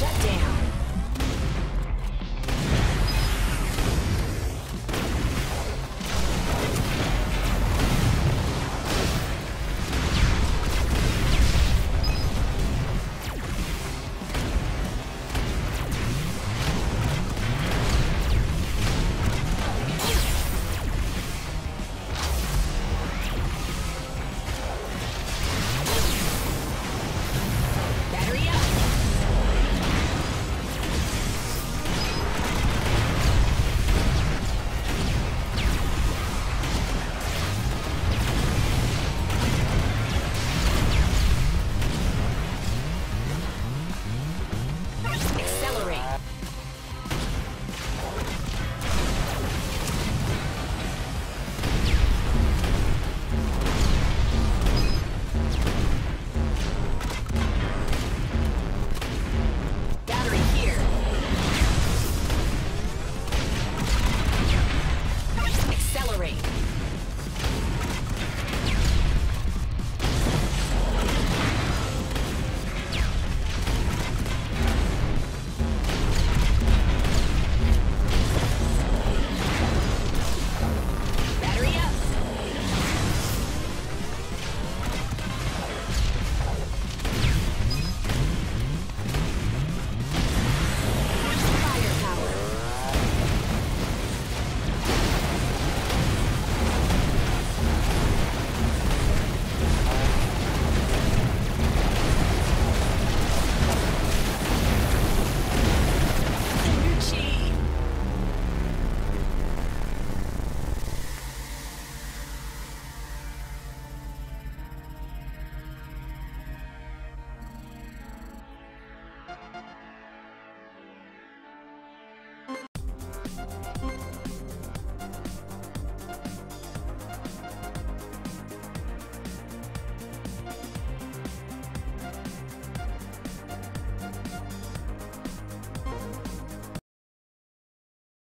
Shut down.